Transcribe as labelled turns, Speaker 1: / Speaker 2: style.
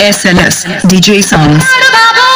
Speaker 1: SNS DJ songs.